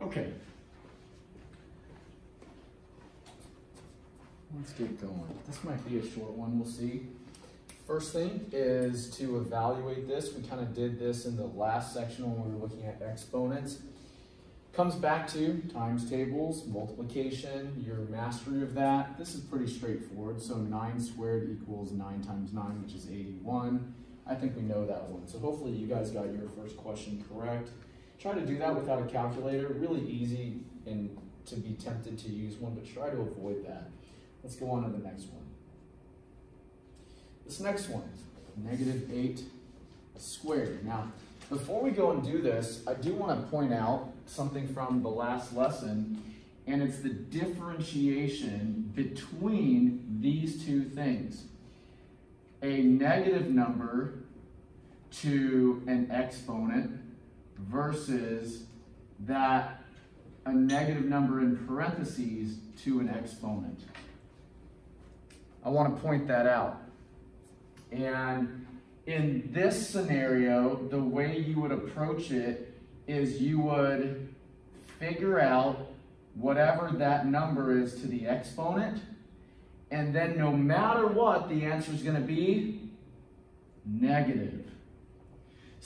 Okay. Let's get going. This might be a short one, we'll see. First thing is to evaluate this. We kind of did this in the last section when we were looking at exponents. Comes back to times tables, multiplication, your mastery of that. This is pretty straightforward. So 9 squared equals 9 times 9, which is 81. I think we know that one. So hopefully you guys got your first question correct. Try to do that without a calculator. Really easy and to be tempted to use one, but try to avoid that. Let's go on to the next one. This next one, negative 8 squared. Now, before we go and do this, I do want to point out something from the last lesson, and it's the differentiation between these two things. A negative number to an exponent versus that a negative number in parentheses to an exponent. I want to point that out. And in this scenario, the way you would approach it is you would figure out whatever that number is to the exponent, and then no matter what, the answer is going to be negative.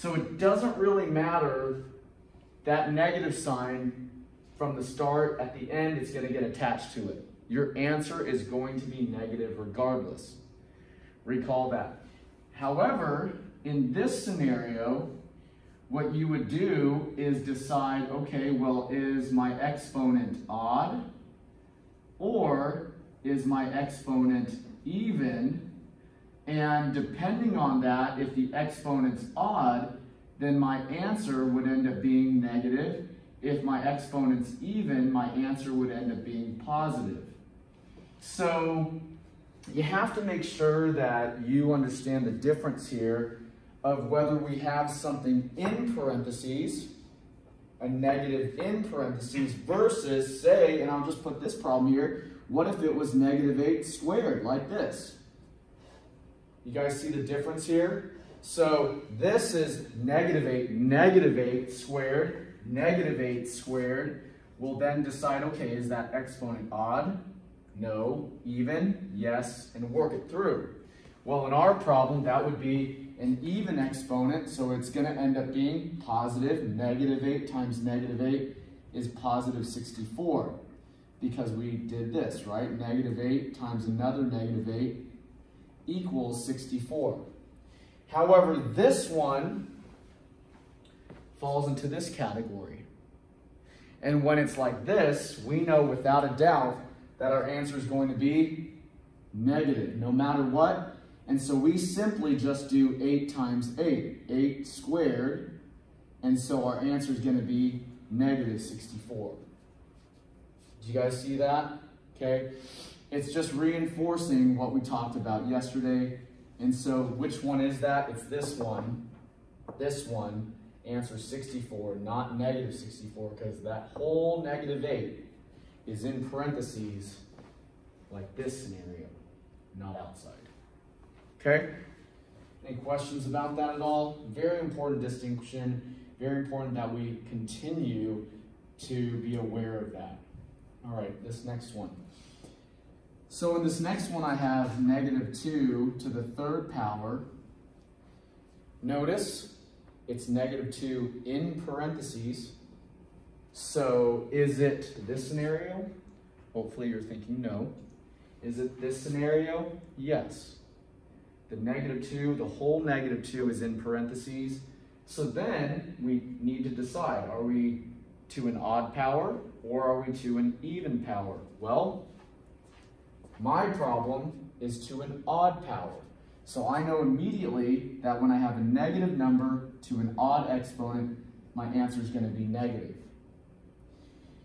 So it doesn't really matter that negative sign from the start, at the end, it's going to get attached to it. Your answer is going to be negative regardless. Recall that. However, in this scenario, what you would do is decide, okay, well, is my exponent odd? Or is my exponent even? And depending on that, if the exponent's odd, then my answer would end up being negative. If my exponent's even, my answer would end up being positive. So you have to make sure that you understand the difference here of whether we have something in parentheses, a negative in parentheses, versus, say, and I'll just put this problem here, what if it was negative 8 squared, like this? You guys see the difference here? So this is negative 8, negative 8 squared, negative 8 squared. We'll then decide, okay, is that exponent odd? No. Even? Yes. And work it through. Well, in our problem, that would be an even exponent, so it's going to end up being positive. Negative 8 times negative 8 is positive 64 because we did this, right? Negative 8 times another negative 8 equals 64. However, this one falls into this category. And when it's like this, we know without a doubt that our answer is going to be negative, no matter what. And so we simply just do 8 times 8, 8 squared, and so our answer is going to be negative 64. Do you guys see that? Okay. It's just reinforcing what we talked about yesterday. And so which one is that? It's this one. This one. Answer 64, not negative 64, because that whole negative 8 is in parentheses like this scenario, not outside. Okay? Any questions about that at all? Very important distinction. Very important that we continue to be aware of that. All right, this next one. So in this next one, I have negative 2 to the third power. Notice it's negative 2 in parentheses. So is it this scenario? Hopefully you're thinking no. Is it this scenario? Yes. The negative 2, the whole negative 2 is in parentheses. So then we need to decide, are we to an odd power or are we to an even power? Well, my problem is to an odd power. So I know immediately that when I have a negative number to an odd exponent, my answer is going to be negative.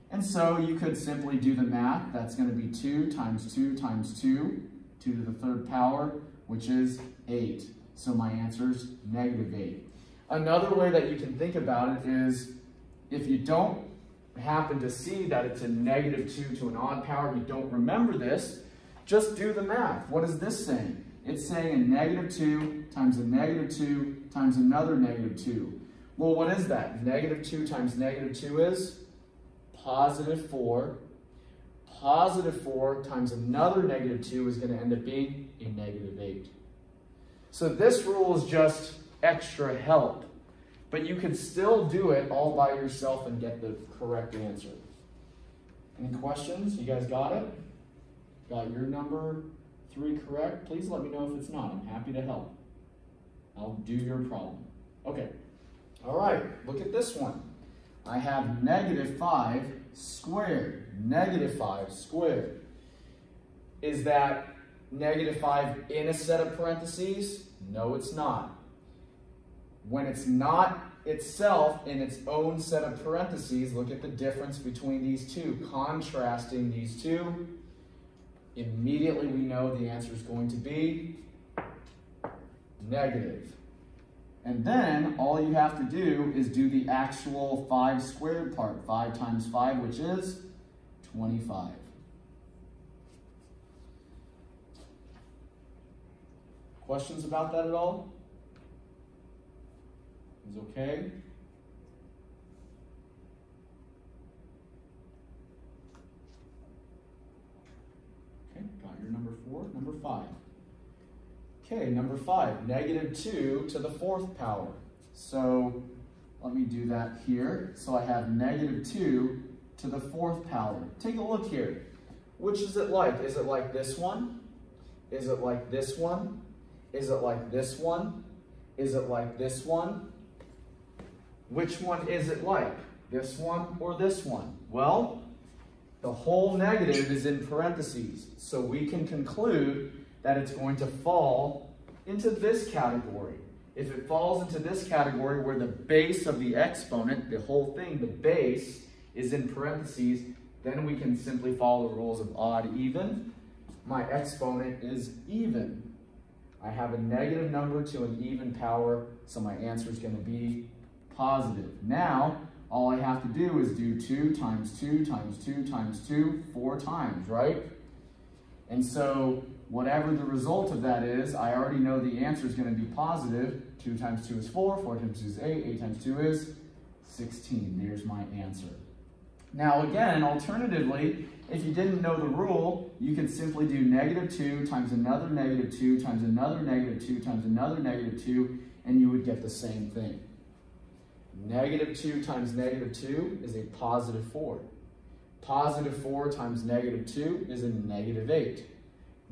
And so you could simply do the math. That's going to be 2 times 2 times 2, 2 to the third power, which is 8. So my answer is negative 8. Another way that you can think about it is if you don't happen to see that it's a negative 2 to an odd power, you don't remember this, just do the math. What is this saying? It's saying a negative 2 times a negative 2 times another negative 2. Well, what is that? Negative 2 times negative 2 is positive 4. Positive 4 times another negative 2 is going to end up being a negative 8. So this rule is just extra help. But you can still do it all by yourself and get the correct answer. Any questions? You guys got it? Got your number three correct? Please let me know if it's not. I'm happy to help. I'll do your problem. Okay. All right, look at this one. I have negative 5 squared. Negative 5 squared. Is that negative 5 in a set of parentheses? No, it's not. When it's not itself in its own set of parentheses, look at the difference between these two. Contrasting these two, immediately we know the answer is going to be negative. And then all you have to do is do the actual 5 squared part. 5 times 5, which is 25. Questions about that at all? Is okay? Number four. Number five. Okay, number five, negative two to the fourth power. So let me do that here. So I have negative two to the fourth power. Take a look here. Which is it like? Is it like this one? Is it like this one? Is it like this one? Is it like this one? Which one is it like? This one or this one? Well, the whole negative is in parentheses. So we can conclude that it's going to fall into this category. If it falls into this category where the base of the exponent, the whole thing, the base, is in parentheses, then we can simply follow the rules of odd even. My exponent is even. I have a negative number to an even power, so my answer is going to be positive. Now, all I have to do is do 2 times 2 times 2 times 2 four times, right? And so whatever the result of that is, I already know the answer is going to be positive. 2 times 2 is 4, 4 times 2 is 8, 8 times 2 is 16. There's my answer. Now again, alternatively, if you didn't know the rule, you can simply do negative 2 times another negative 2 times another negative 2 times another negative 2, and you would get the same thing. Negative 2 times negative 2 is a positive 4. Positive 4 times negative 2 is a negative 8.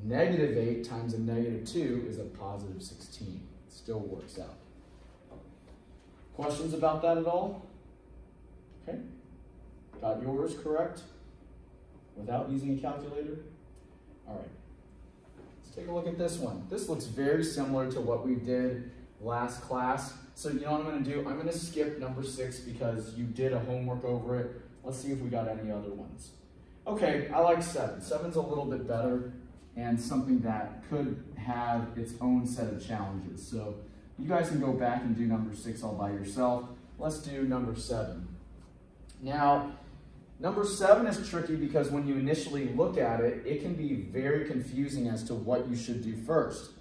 Negative 8 times a negative 2 is a positive 16. It still works out. Questions about that at all? Okay. Got yours correct? Without using a calculator? All right. Let's take a look at this one. This looks very similar to what we did last class. So you know what I'm gonna do? I'm gonna skip number six because you did a homework over it. Let's see if we got any other ones. Okay, I like seven. Seven's a little bit better and something that could have its own set of challenges. So you guys can go back and do number six all by yourself. Let's do number seven. Now, number seven is tricky because when you initially look at it, it can be very confusing as to what you should do first.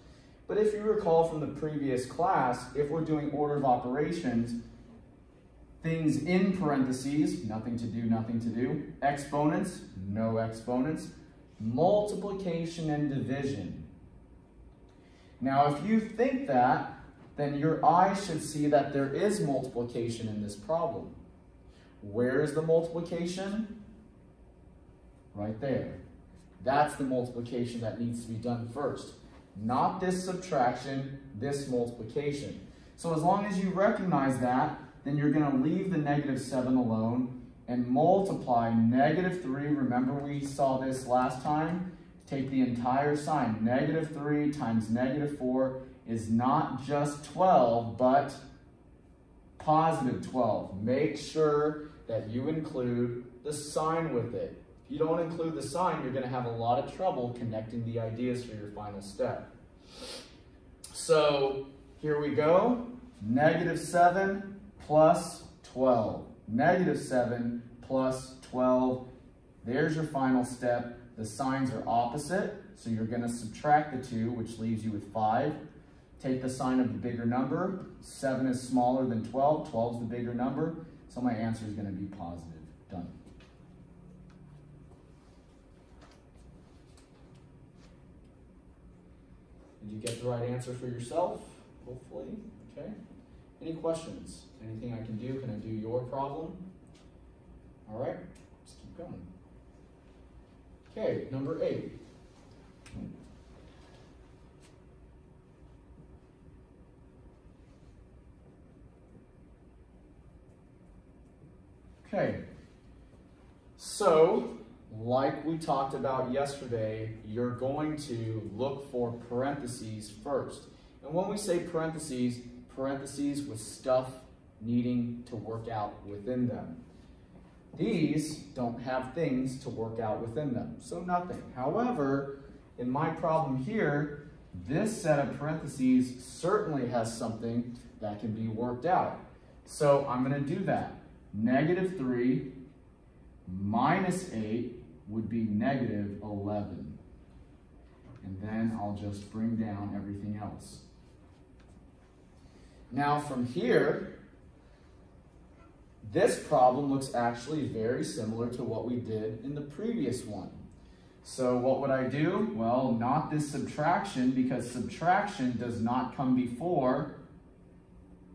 But if you recall from the previous class, if we're doing order of operations, things in parentheses, nothing to do, nothing to do, exponents, no exponents, multiplication and division. Now, if you think that, then your eyes should see that there is multiplication in this problem. Where is the multiplication? Right there. That's the multiplication that needs to be done first. Not this subtraction, this multiplication. So as long as you recognize that, then you're going to leave the negative 7 alone and multiply negative 3. Remember we saw this last time? Take the entire sign. Negative 3 times negative 4 is not just 12, but positive 12. Make sure that you include the sign with it. You don't include the sign, you're going to have a lot of trouble connecting the ideas for your final step. So here we go. Negative 7 plus 12. Negative 7 plus 12. There's your final step. The signs are opposite, so you're going to subtract the 2, which leaves you with 5. Take the sign of the bigger number. 7 is smaller than 12. 12 is the bigger number. So my answer is going to be positive. Done. Did you get the right answer for yourself? Hopefully, okay. Any questions? Anything I can do? Can I do your problem? All right, let's keep going. Okay, number eight. Okay, so like we talked about yesterday, you're going to look for parentheses first. And when we say parentheses, parentheses with stuff needing to work out within them. These don't have things to work out within them, so nothing. However, in my problem here, this set of parentheses certainly has something that can be worked out. So I'm going to do that. Negative 3 minus 8 would be negative 11. And then I'll just bring down everything else. Now from here, this problem looks actually very similar to what we did in the previous one. So what would I do? Well, not this subtraction because subtraction does not come before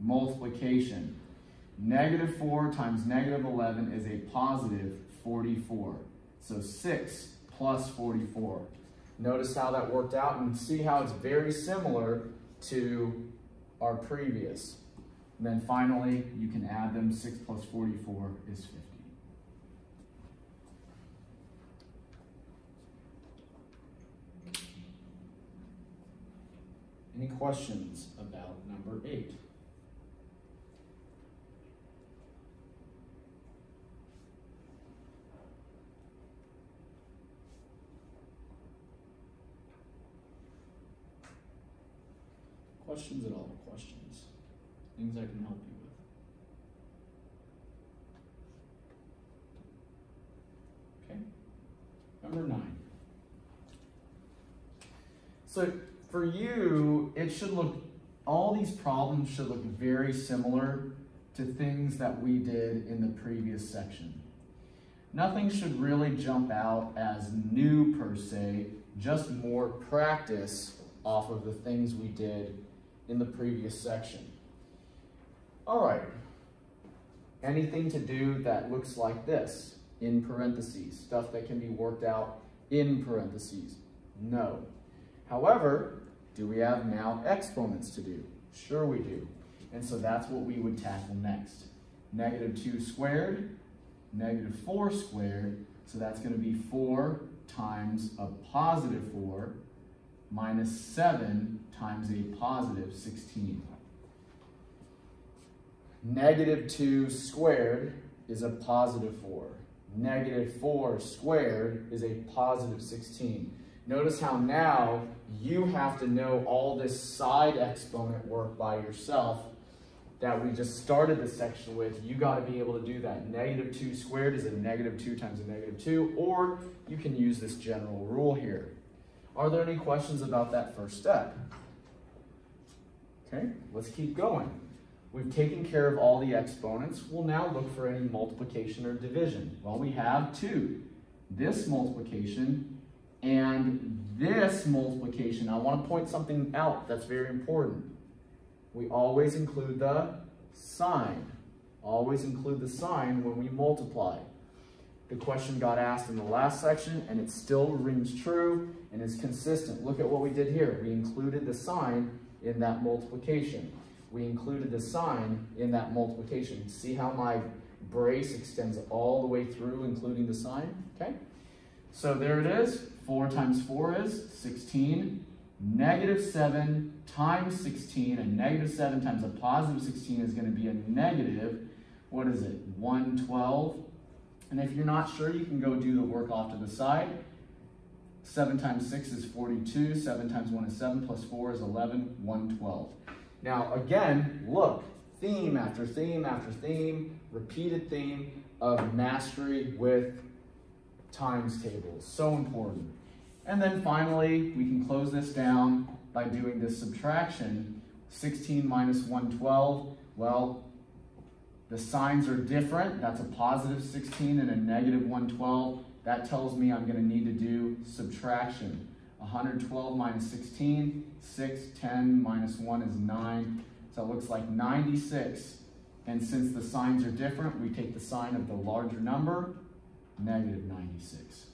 multiplication. Negative 4 times negative 11 is a positive 44. So 6 plus 44. Notice how that worked out and see how it's very similar to our previous. And then finally, you can add them. 6 plus 44 is 50. Any questions about number 8? Questions at all? Questions? Things I can help you with. Okay. Number nine. So for you, it should look, all these problems should look very similar to things that we did in the previous section. Nothing should really jump out as new per se, just more practice off of the things we did in the previous section. All right, anything to do that looks like this, in parentheses, stuff that can be worked out in parentheses? No. However, do we have now exponents to do? Sure we do. And so that's what we would tackle next. Negative 2 squared, negative 4 squared, so that's going to be 4 times a positive 4 minus 7 times a positive 16. Negative 2 squared is a positive 4. Negative 4 squared is a positive 16. Notice how now you have to know all this side exponent work by yourself that we just started the section with. You got to be able to do that. Negative 2 squared is a negative 2 times a negative 2, or you can use this general rule here. Are there any questions about that first step? Okay, let's keep going. We've taken care of all the exponents. We'll now look for any multiplication or division. Well, we have two. This multiplication and this multiplication. I want to point something out that's very important. We always include the sign. Always include the sign when we multiply. The question got asked in the last section, and it still rings true and is consistent. Look at what we did here. We included the sign in that multiplication. We included the sign in that multiplication. See how my brace extends all the way through, including the sign? Okay? So there it is. 4 times 4 is 16. Negative 7 times 16, a negative 7 times a positive 16 is going to be a negative, what is it, 112. And if you're not sure, you can go do the work off to the side. 7 times 6 is 42, 7 times 1 is 7, plus 4 is 11, 112. Now again, look, theme after theme after theme, repeated theme of mastery with times tables. So important. And then finally, we can close this down by doing this subtraction. 16 minus 112, well, the signs are different. That's a positive 16 and a negative 112. That tells me I'm going to need to do subtraction. 112 minus 16, 6, 10 minus 1 is 9. So it looks like 96. And since the signs are different, we take the sign of the larger number, negative 96.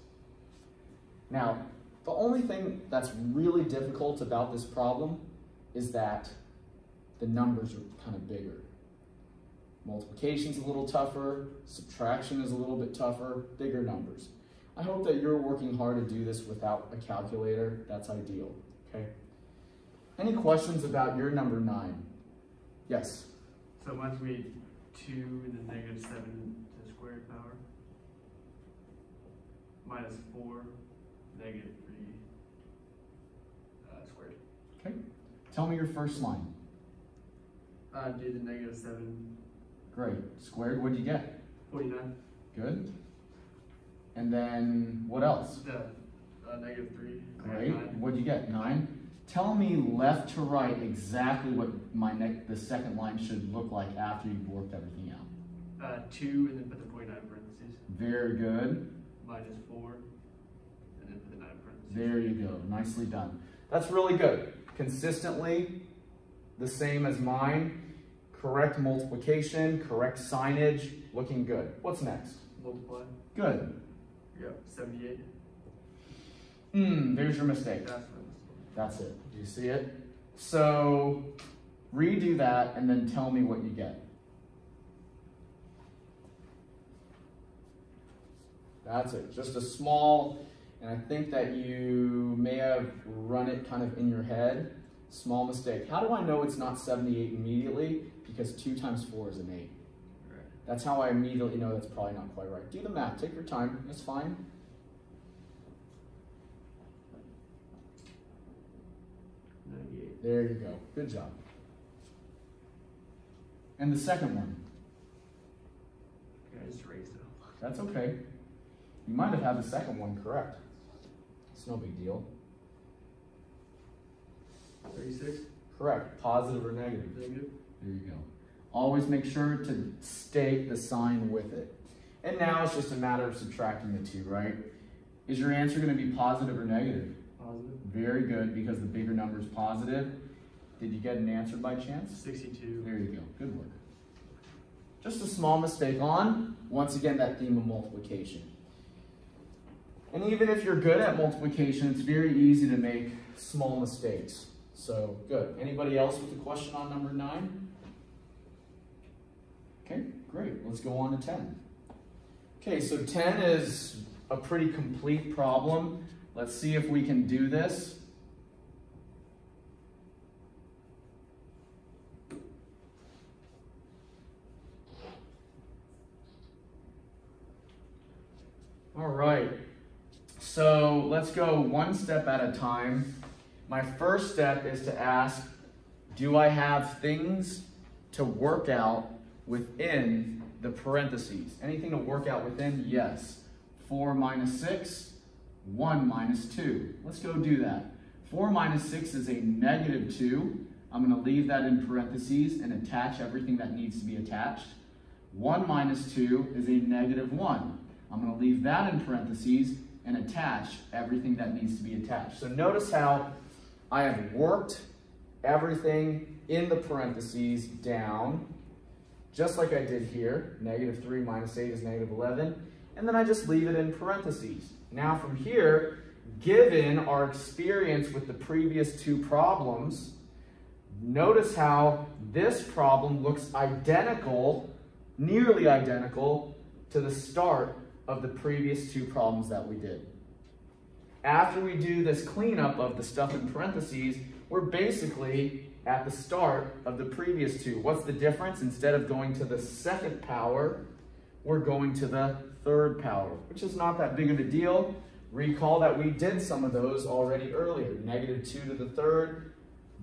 Now, the only thing that's really difficult about this problem is that the numbers are kind of bigger. Multiplication's a little tougher, subtraction is a little bit tougher, bigger numbers. I hope that you're working hard to do this without a calculator. That's ideal, okay? Any questions about your number nine? Yes? So once we 2 to the negative 7 to the squared power minus 4 negative 3 uh, squared. Okay. Tell me your first line. Uh, do the negative 7. Great. Squared, what'd you get? 49. Good. And then what else? The uh, negative 3. Great. What'd you get? Nine. Tell me left to right exactly what my next the second line should look like after you've worked everything out. Uh, 2 and then put the 49 parentheses. Very good. Minus 4 and then put the 9 parentheses. There you go. Nicely done. That's really good. Consistently the same as mine. Correct multiplication, correct signage, looking good. What's next? Multiply. Good. Yep, 78. Hmm, there's your mistake. That's That's it. Do you see it? So redo that and then tell me what you get. That's it. Just a small, and I think that you may have run it kind of in your head. Small mistake. How do I know it's not 78 immediately? Because 2 times 4 is an 8. That's how I immediately know that's probably not quite right. Do the math. Take your time. it's fine. There you go. Good job. And the second one. Okay, I just raised it. That's okay. You might have had the second one correct. It's no big deal. Thirty-six. Correct. Positive or negative. Negative. There you go. Always make sure to state the sign with it. And now it's just a matter of subtracting the two, right? Is your answer going to be positive or negative? Positive. Very good, because the bigger number is positive. Did you get an answer by chance? Sixty-two. There you go. Good work. Just a small mistake on, once again, that theme of multiplication. And even if you're good at multiplication, it's very easy to make small mistakes. So, good. Anybody else with a question on number nine? Okay, great. Let's go on to 10. Okay, so 10 is a pretty complete problem. Let's see if we can do this. All right, so let's go one step at a time. My first step is to ask, do I have things to work out within the parentheses? Anything to work out within? Yes. 4 minus 6, 1 minus 2. Let's go do that. 4 minus 6 is a negative 2. I'm going to leave that in parentheses and attach everything that needs to be attached. 1 minus 2 is a negative 1. I'm going to leave that in parentheses and attach everything that needs to be attached. So notice how I have worked everything in the parentheses down, just like I did here. Negative 3 minus 8 is negative 11. And then I just leave it in parentheses. Now from here, given our experience with the previous two problems, notice how this problem looks identical, nearly identical, to the start of the previous two problems that we did. After we do this cleanup of the stuff in parentheses, we're basically at the start of the previous two. What's the difference? Instead of going to the second power, we're going to the third power, which is not that big of a deal. Recall that we did some of those already earlier. Negative 2 to the third,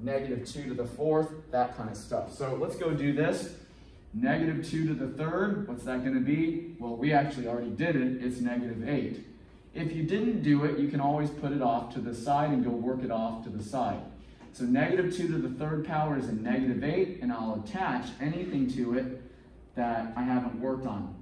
negative 2 to the fourth, that kind of stuff. So let's go do this. Negative 2 to the third, what's that going to be? Well, we actually already did it. It's negative 8. If you didn't do it, you can always put it off to the side and go work it off to the side. So negative 2 to the third power is a negative 8, and I'll attach anything to it that I haven't worked on.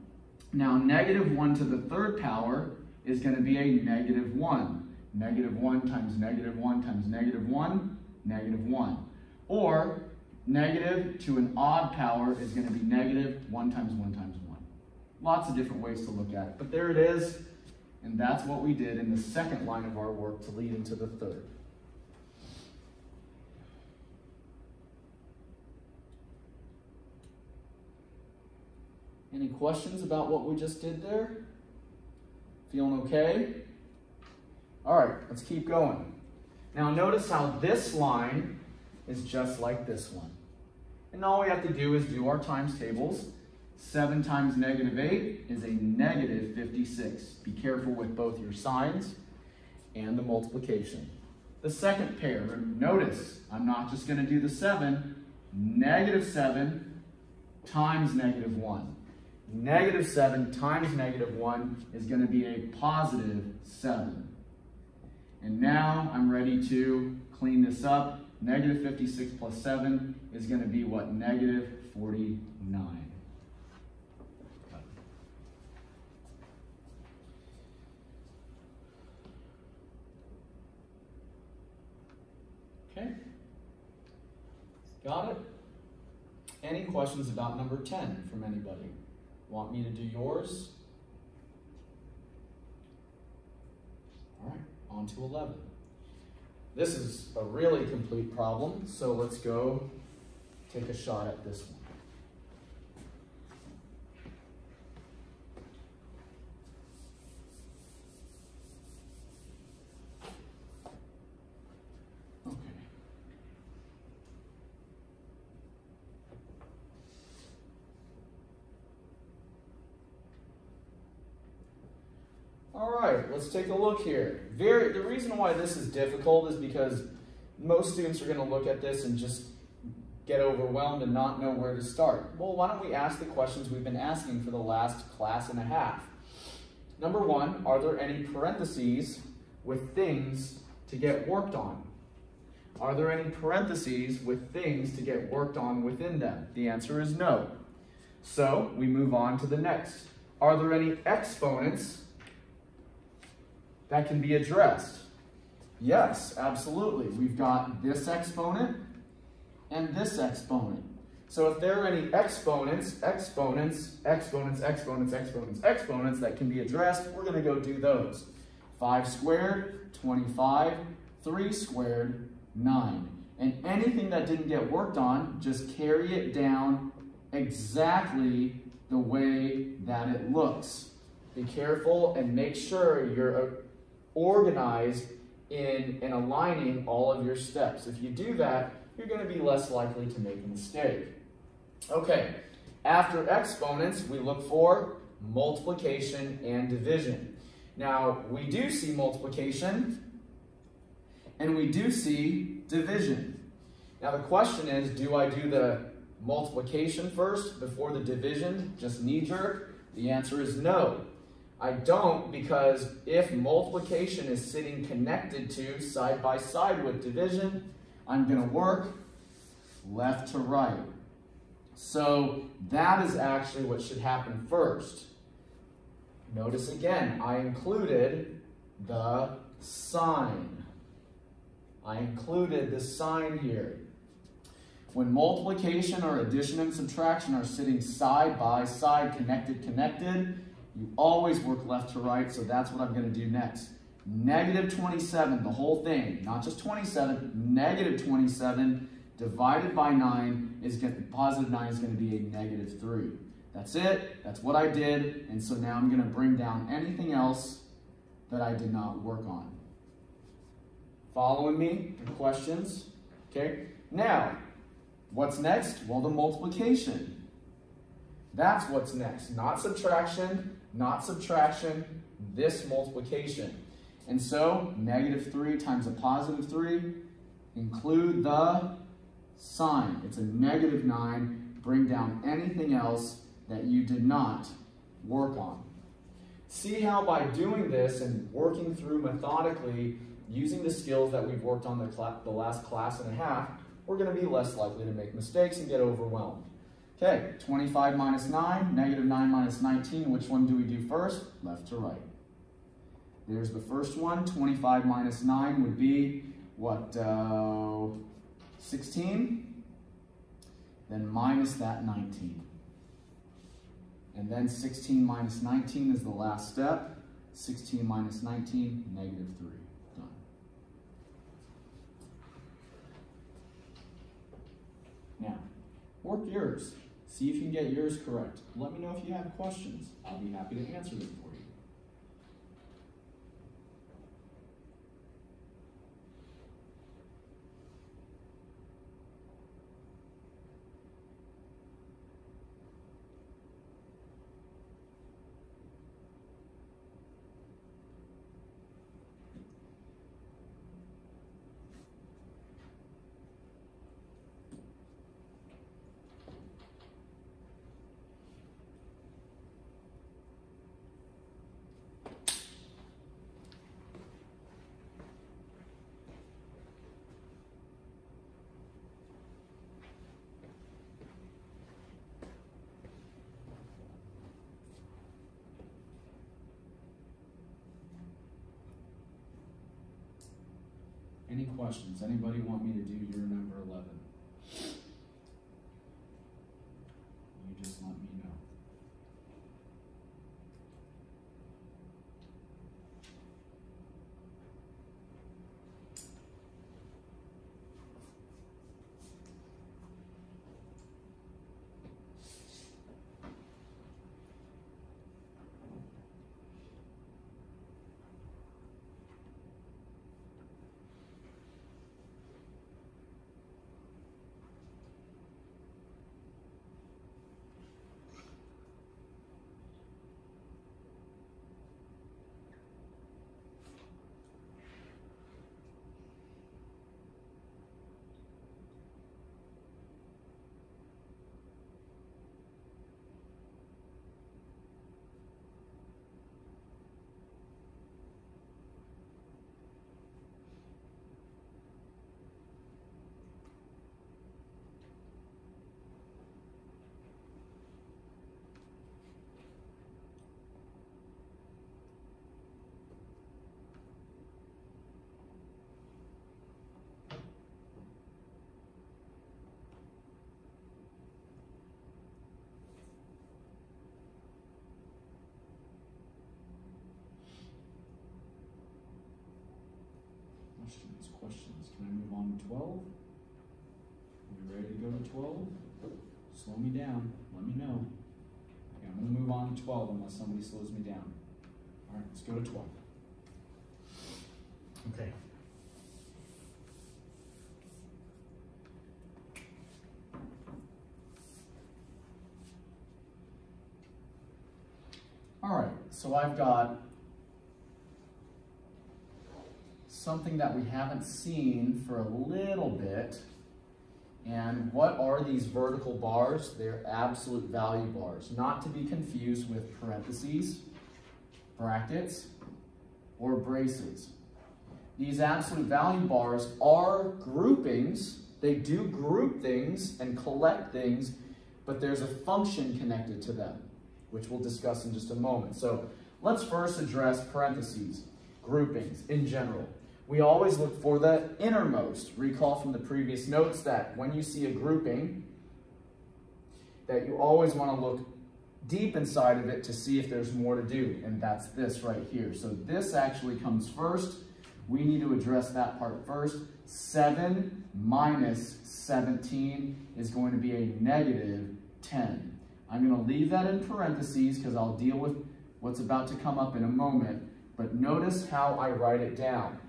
Now, negative 1 to the third power is going to be a negative 1. negative 1 times negative 1 times negative 1, negative 1. Or negative to an odd power is going to be negative 1 times 1 times 1. Lots of different ways to look at it. But there it is. And that's what we did in the second line of our work to lead into the third. Any questions about what we just did there? Feeling okay? All right, let's keep going. Now notice how this line is just like this one. And all we have to do is do our times tables. 7 times negative 8 is a negative 56. Be careful with both your signs and the multiplication. The second pair, notice I'm not just going to do the 7. Negative 7 times negative 1. Negative 7 times negative 1 is going to be a positive 7. And now I'm ready to clean this up. Negative 56 plus 7 is going to be what? Negative 49. Okay? Got it? Any questions about number 10 from anybody? Want me to do yours? All right, on to 11. This is a really complete problem, so let's go take a shot at this one. Let's take a look here. Very, the reason why this is difficult is because most students are going to look at this and just get overwhelmed and not know where to start. Well, why don't we ask the questions we've been asking for the last class and a half? Number one, are there any parentheses with things to get worked on? Are there any parentheses with things to get worked on within them? The answer is no. So we move on to the next. Are there any exponents that can be addressed? Yes, absolutely. We've got this exponent and this exponent. So if there are any exponents, exponents, exponents, exponents, exponents, exponents that can be addressed, we're going to go do those. 5 squared, 25, 3 squared, 9. And anything that didn't get worked on, just carry it down exactly the way that it looks. Be careful and make sure you're organized in and aligning all of your steps. If you do that, you're going to be less likely to make a mistake. Okay, after exponents, we look for multiplication and division. Now, we do see multiplication, and we do see division. Now, the question is, do I do the multiplication first before the division, just knee-jerk? The answer is no. I don't because if multiplication is sitting connected to side by side with division, I'm going to work left to right. So that is actually what should happen first. Notice again, I included the sign. I included the sign here. When multiplication or addition and subtraction are sitting side by side, connected, connected, you always work left to right, so that's what I'm going to do next. Negative 27, the whole thing, not just 27, negative 27 divided by 9 is going to, positive 9 is going to be a negative 3. That's it. That's what I did. And so now I'm going to bring down anything else that I did not work on. Following me? Questions? Okay. Now, what's next? Well, the multiplication. That's what's next. Not subtraction, not subtraction, this multiplication. And so, negative 3 times a positive 3, include the sign. It's a negative 9. Bring down anything else that you did not work on. See how by doing this and working through methodically, using the skills that we've worked on the, the last class and a half, we're going to be less likely to make mistakes and get overwhelmed. Okay, 25 minus 9, negative 9 minus 19. Which one do we do first? Left to right. There's the first one. 25 minus 9 would be, what, uh, 16? Then minus that 19. And then 16 minus 19 is the last step. 16 minus 19, negative 3. Done. Now, work yours. See if you can get yours correct. Let me know if you have questions. I'll be happy to answer them for you. Any questions? Anybody want me to do your number 11? You just let me know. Questions, questions. Can I move on to 12? Are we ready to go to 12? Slow me down. Let me know. Okay, I'm going to move on to 12 unless somebody slows me down. All right, let's go to 12. Okay. All right, so I've got something that we haven't seen for a little bit. And what are these vertical bars? They're absolute value bars, not to be confused with parentheses, brackets, or braces. These absolute value bars are groupings. They do group things and collect things, but there's a function connected to them, which we'll discuss in just a moment. So let's first address parentheses, groupings in general we always look for the innermost. Recall from the previous notes that when you see a grouping, that you always want to look deep inside of it to see if there's more to do, and that's this right here. So this actually comes first. We need to address that part first. 7 minus 17 is going to be a negative 10. I'm going to leave that in parentheses because I'll deal with what's about to come up in a moment, but notice how I write it down.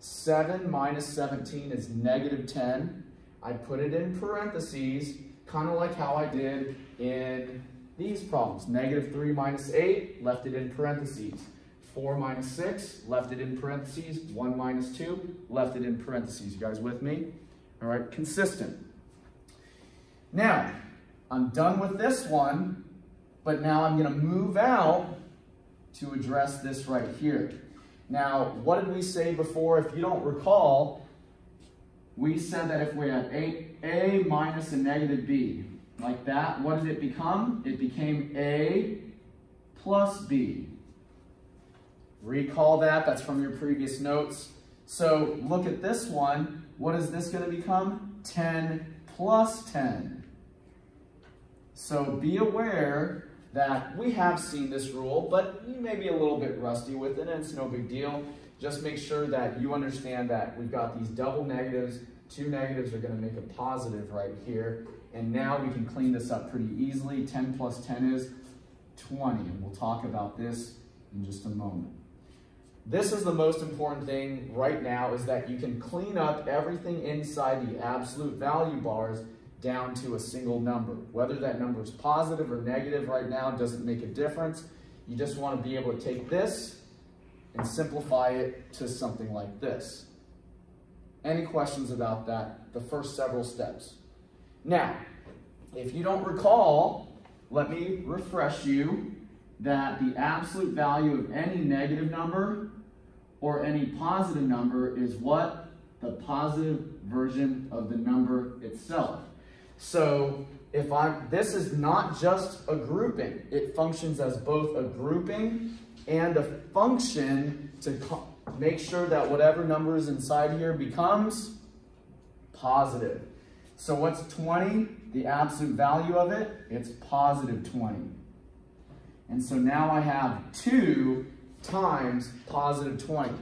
7 minus 17 is negative 10. I put it in parentheses, kind of like how I did in these problems. Negative 3 minus 8, left it in parentheses. 4 minus 6, left it in parentheses. 1 minus 2, left it in parentheses. You guys with me? All right, consistent. Now, I'm done with this one, but now I'm going to move out to address this right here. Now, what did we say before? If you don't recall, we said that if we had a, a minus a negative b, like that, what did it become? It became a plus b. Recall that, that's from your previous notes. So look at this one. What is this going to become? 10 plus 10. So be aware that we have seen this rule, but you may be a little bit rusty with it, and it's no big deal. Just make sure that you understand that we've got these double negatives. Two negatives are going to make a positive right here. And now we can clean this up pretty easily. 10 plus 10 is 20, and we'll talk about this in just a moment. This is the most important thing right now is that you can clean up everything inside the absolute value bars down to a single number. Whether that number is positive or negative right now doesn't make a difference. You just want to be able to take this and simplify it to something like this. Any questions about that? The first several steps. Now, if you don't recall, let me refresh you that the absolute value of any negative number or any positive number is what? The positive version of the number itself. So if I'm, this is not just a grouping. It functions as both a grouping and a function to make sure that whatever number is inside here becomes positive. So what's 20? The absolute value of it? It's positive 20. And so now I have 2 times positive 20.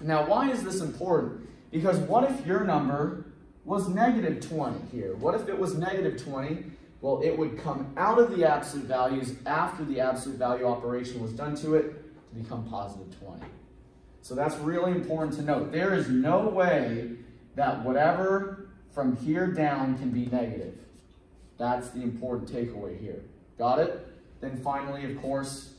Now, why is this important? Because what if your number was negative 20 here? What if it was negative 20? Well, it would come out of the absolute values after the absolute value operation was done to it to become positive 20. So that's really important to note. There is no way that whatever from here down can be negative. That's the important takeaway here. Got it? Then finally, of course,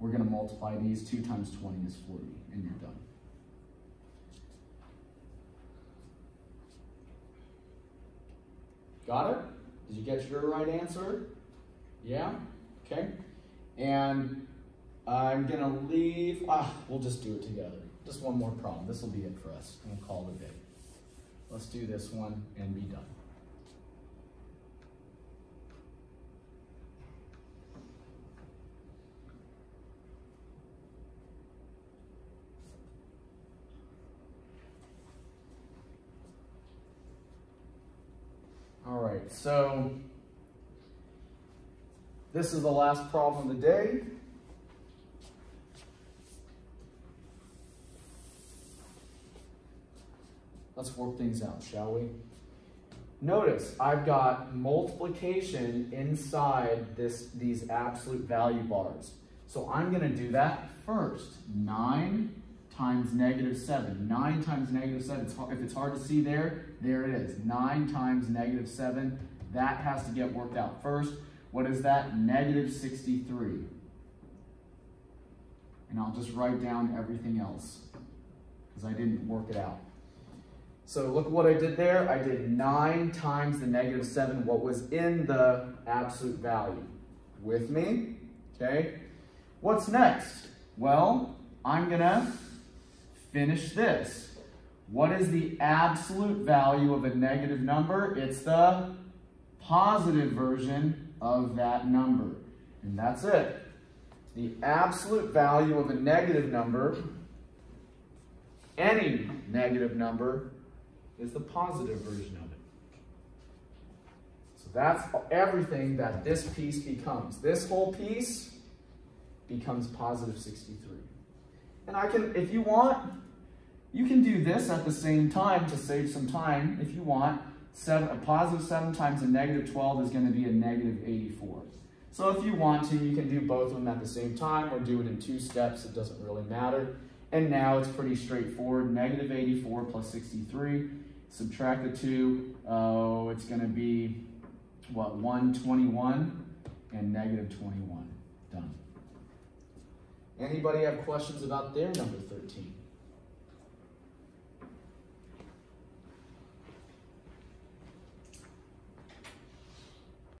we're going to multiply these. 2 times 20 is 40, and you're done. Got it? Did you get your right answer? Yeah? Okay. And I'm going to leave, ah, we'll just do it together. Just one more problem. This will be it for us. We'll call it a day. Let's do this one and be done. All right, so this is the last problem of the day. Let's work things out, shall we? Notice I've got multiplication inside this, these absolute value bars. So I'm going to do that first. 9 times negative 7. 9 times negative 7, it's hard, if it's hard to see there, there it is. 9 times negative 7, that has to get worked out first. What is that? Negative 63. And I'll just write down everything else because I didn't work it out. So look what I did there. I did 9 times the negative 7, what was in the absolute value. With me? Okay. What's next? Well, I'm going to finish this. What is the absolute value of a negative number? It's the positive version of that number. And that's it. The absolute value of a negative number, any negative number, is the positive version of it. So that's everything that this piece becomes. This whole piece becomes positive 63. And I can, if you want, you can do this at the same time to save some time if you want. Seven, a positive 7 times a negative 12 is going to be a negative 84. So if you want to, you can do both of them at the same time or do it in two steps. It doesn't really matter. And now it's pretty straightforward. Negative 84 plus 63. Subtract the two. Oh, it's going to be, what, 121 and negative 21. Done. Anybody have questions about their number 13?